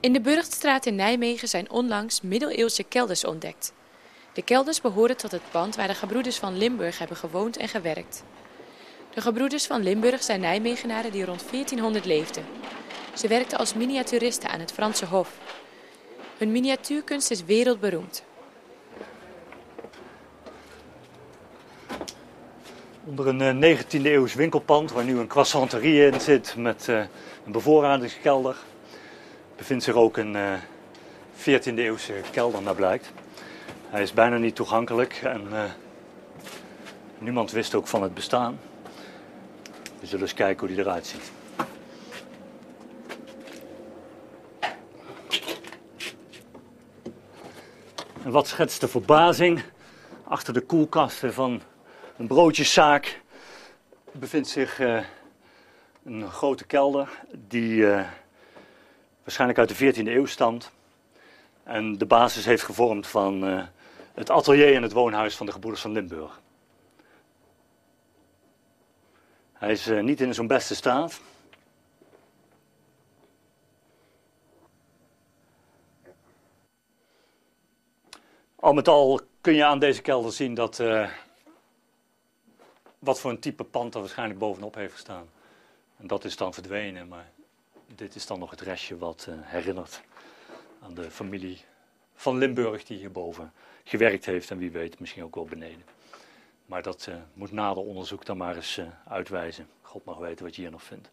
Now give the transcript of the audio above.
In de Burgstraat in Nijmegen zijn onlangs middeleeuwse kelders ontdekt. De kelders behoren tot het pand waar de gebroeders van Limburg hebben gewoond en gewerkt. De gebroeders van Limburg zijn Nijmegenaren die rond 1400 leefden. Ze werkten als miniaturisten aan het Franse Hof. Hun miniatuurkunst is wereldberoemd. Onder een 19e eeuws winkelpand waar nu een croissanterie in zit met uh, een bevoorradingskelder bevindt zich ook een uh, 14e eeuwse kelder naar blijkt. Hij is bijna niet toegankelijk en uh, niemand wist ook van het bestaan. We zullen eens kijken hoe die eruit ziet. En wat schetst de verbazing? Achter de koelkasten van een broodjeszaak bevindt zich uh, een grote kelder die waarschijnlijk uit de 14e eeuw stamt. En de basis heeft gevormd van uh, het atelier en het woonhuis van de gebroeders van Limburg. Hij is niet in zo'n beste staat. Al met al kun je aan deze kelder zien dat wat voor een type pand er waarschijnlijk bovenop heeft gestaan. En dat is dan verdwenen, maar dit is dan nog het restje wat uh, herinnert aan de familie van Limburg die hierboven gewerkt heeft en wie weet misschien ook wel beneden. Maar dat uh, moet nader onderzoek dan maar eens uh, uitwijzen. God mag weten wat je hier nog vindt.